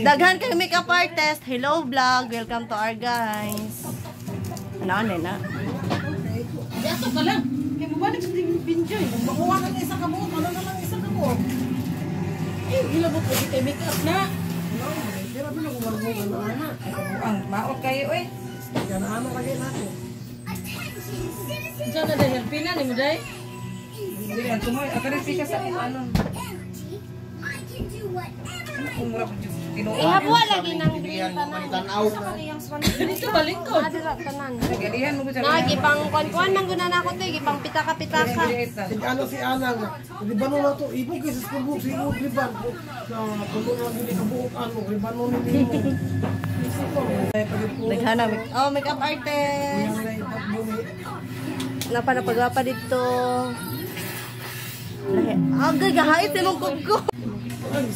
Daghan kay makeup artist. Hello vlog. Welcome to our guys. Ano ano na? Ano? Dito ka lang. Kaya mabalik sa tingin pinjoy. Makuha ka ng isang kabuo. Eh, ano na lang isang kabuo? Eh, hilabot ko kay makeup na. No, pero pa lang kumarbukan na ana. Ang maot kayo eh. Kaya na ano lagi natin. Diyan na dahil helpina ni mo dahil. Hindi yan. Tumoy. Akaripika sa ano. Ano kung mura ko eh, Ihabuwa lagi nang green tanan. Sa kaniyang swan. Dito balingkod. Adi sa tanan. Nagalihan mo sa. Nagipang kwan-kwan man to, eh. gipang pitaka-pitaka. Si ano si Anang, libano na to, ibo kay sa kubo si ibo liban. Sa kubo na gini ka buok ano, libano ni ni. make oh makeup artist. Napa na pagwapa dito. Lahi. Ang gagahait, tinungkog ko.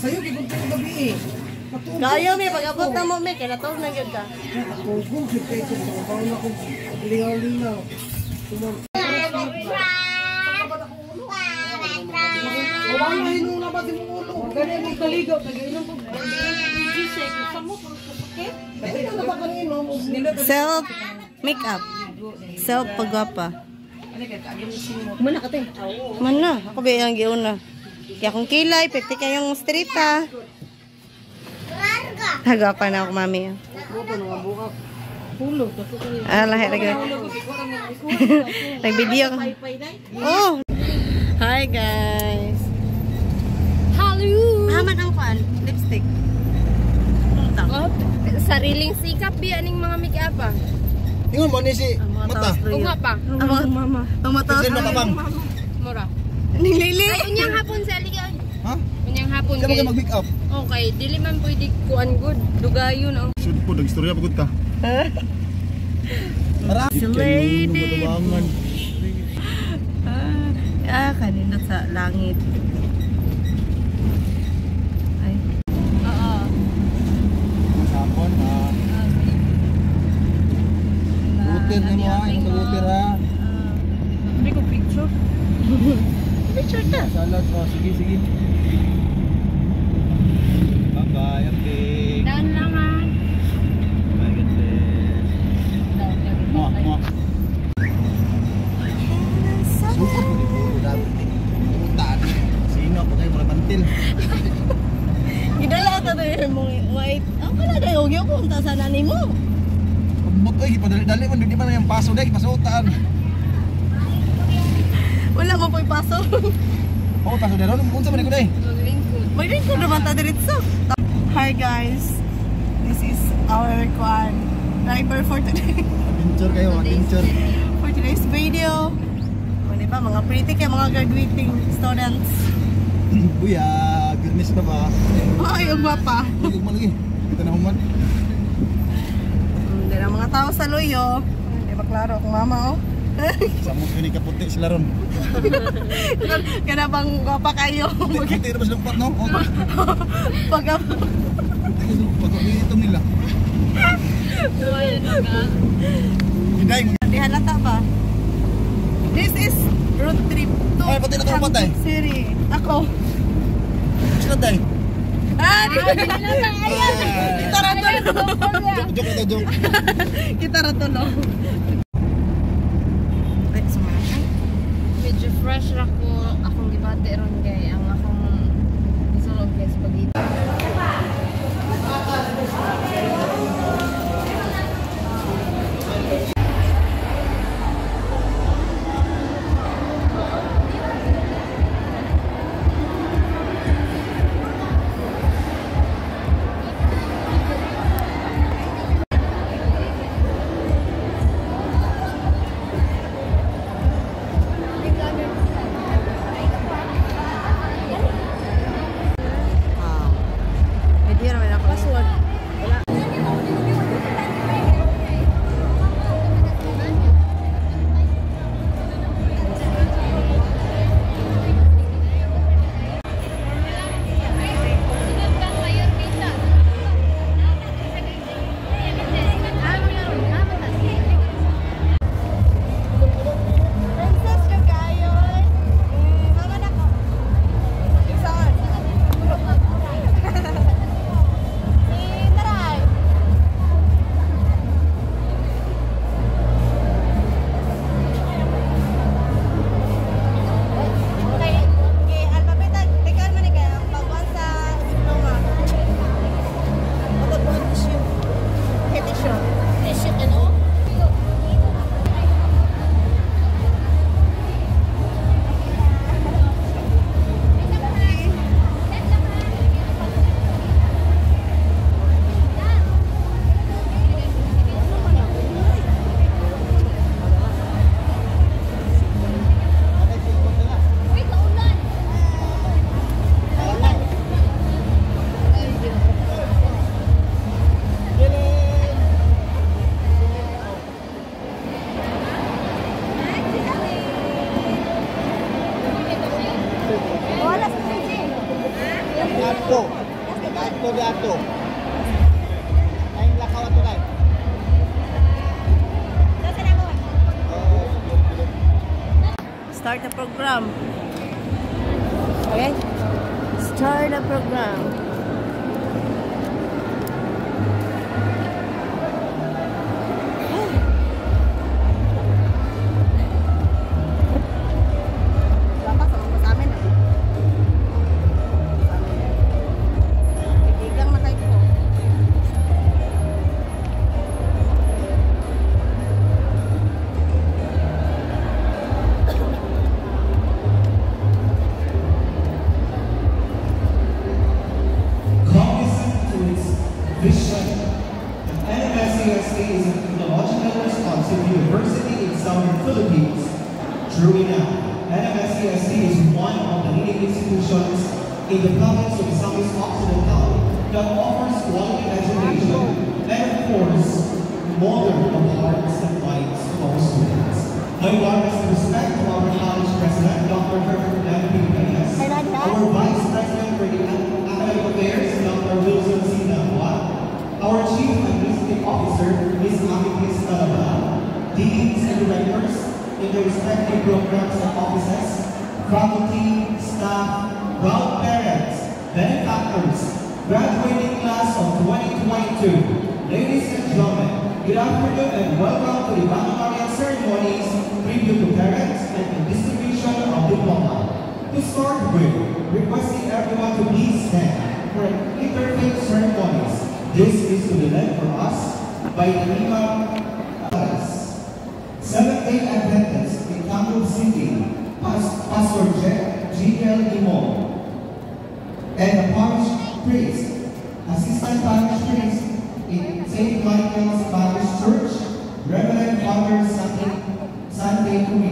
Sa'yo, kikot ko gabi eh. Kayo mi, pag na mo mi, kinatawag na yun ka. Kung kung si Peso, kung kung ako, lingaw-lingaw. Huwag na hinuna ba di mong ulo? Ganyan mong kaligaw, tagainom ko. Self makeup. Self pagwapa. Muna ka tayo. Muna. Ako ba yung giuna? Kaya kung kilay, pwede kayong straight ah. Nagapa na ako, mami. Ah, lahat Nag-video ka. Oh! Hi, guys! Hello! Mahaman ang kwan? Lipstick. Oh, sariling sikap biya ning mga make-up ah. Ingon mo ni si mata. Kung pa. Ang mata. Ang mata. Mura. hapon sa liga. hapon kay. Kaya mag-make up. Okay, oh, dili man pwede kuan good. Dugayon oh. Sige po nagstorya pagod ta. Si lady. Ah, ah kanindot sa langit. Ay. Oo. Uh Sapon -oh. Ah. ha. Ah, lutir na ano mo ay, lutir ha. Hindi ko picture. picture ta. Salat, oh, sige, sige tayong big. Down lang ha. My God, sis. Sino pa kayo mga Gidala ka ba mong white? Ang kalaga yung yung punta sa nani mo. Kumbot, ay, dali mo. Hindi man na yung paso dahil, Wala mo po paso. Oo, paso dahil. Ano, punta man ko dai? May rin ko naman ta diritso. Hi guys, this is our Kwan driver for today. Adventure kayo, adventure. For today's video, o oh, diba, mga pretty kayo, mga graduating students. Buya, ah, goodness na ba? Ay, ang guwapa. Lagi mo eh. kita na human. Hindi na mga tao sa loyo. Hindi ba klaro, kung mama oh. Samot ko ni kaputi sila ron. Kana bang gwapa kayo? Puti na ba no? Oh. Pag up. Pag oh. nila. So, ayun nga. Hidayang. Di halata ba? This is road trip to Ay, pati na tayo patay. Siri. Ako. Sino tayo? Ah, di na lang. Ayan. Kita rato. Joke na to, joke. Kita rato, no? fresh ra ko akong gibati ron gay ang akong isulog kay spaghetti. Start the program. Okay? Start the program. Drewy now. NMSCSC is one of the leading institutions in the province of Southeast Occidental that offers quality education and of course, modern awards that rights for students. I want to respect to our college president, Dr. Herbert W. Reyes, our vice president for the academic affairs, Dr. Wilson C. Nawa, our chief administrative officer, Ms. Amit in the respective programs and offices, faculty, staff, proud parents, benefactors, graduating class of 2022. Ladies and gentlemen, good afternoon and welcome to the baccalaureate ceremonies, tribute to parents, and the distribution of diploma. To start with, requesting everyone to please stand for interfaith ceremonies. This is to be led for us by the Imam Seventh-day Adventist Banjul City, Pastor J.L. Imon, and the parish priest, assistant parish priest in St. Michael's Parish Church, Reverend Father Sandy, Sandy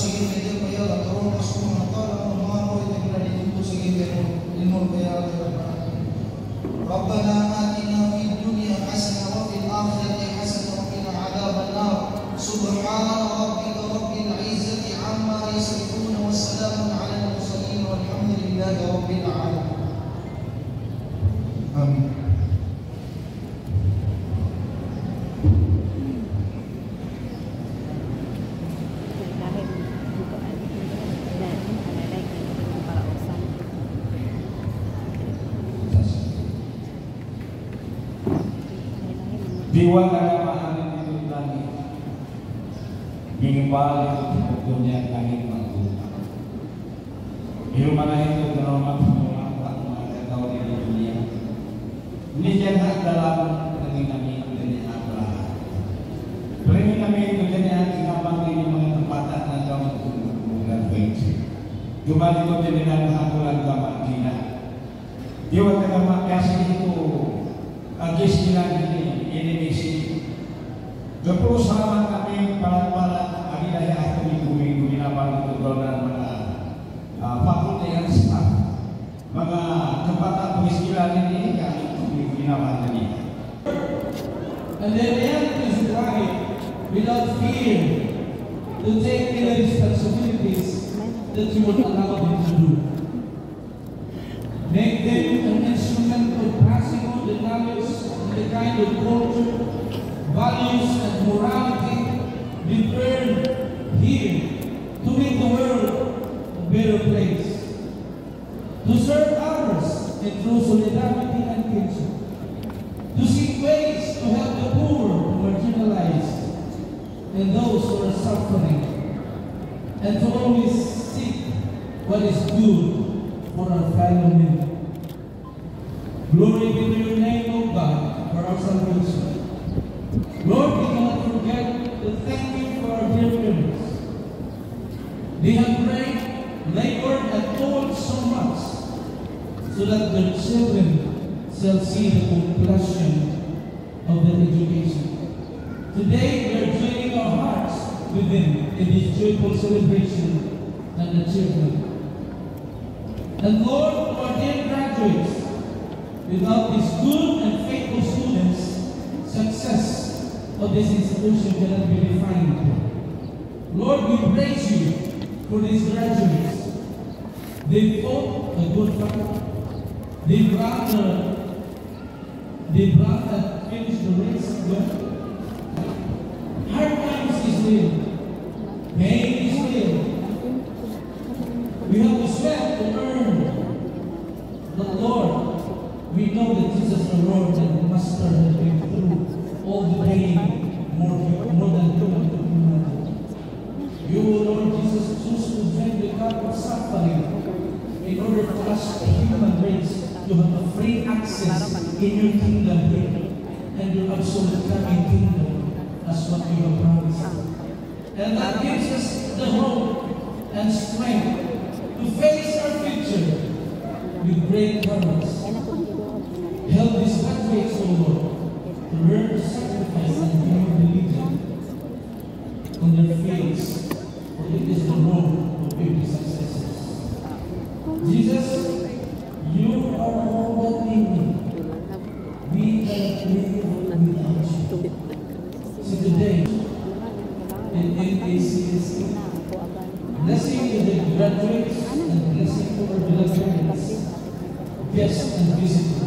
seguir jiwa kata di lagi minimal itu hukumnya kami mampu di rumah itu terhormat semua tak ada kau di dunia ini jangan dalam penginami Allah kami itu jangan dikapang ini mengetempatan atau bukan benci cuma itu Makasih itu Agis ini misi 20 salaman kami para para hari daya akhir minggu minggu di lapangan mana ah, fakultas yang staff maka tempat pengiskilan ini yang minggu di lapangan ini and the reality is right without fear to take the responsibilities that you would allow them to do make them an instrument of passing on the knowledge the kind of culture, values, and morality we learn here to make the world a better place, to serve others and through solidarity and kinship, to seek ways to help the poor, the marginalized, and those who are suffering, and to always seek what is good They have prayed, labored, and toiled so much, so that their children shall see the completion of their education. Today, we are joining our hearts with them in this joyful celebration and the children. And Lord, our dear graduates, without these good and faithful students, success of this institution cannot be defined. Lord, we praise you for these graduates. They fought a good fight. They brought the, they brought that finished the race well. Hard times is real. Pain is real. We have to sweat to earn the Lord. We know that Jesus the Lord and Master has been through all the pain more, more than in order for us, the human race, to have a free access in your kingdom here and your absolute coming kingdom as what you have promised. And that gives us the hope and strength to face our future with great promise. today in NACSC. Blessing to the graduates and blessing to our graduates. guests and visitors.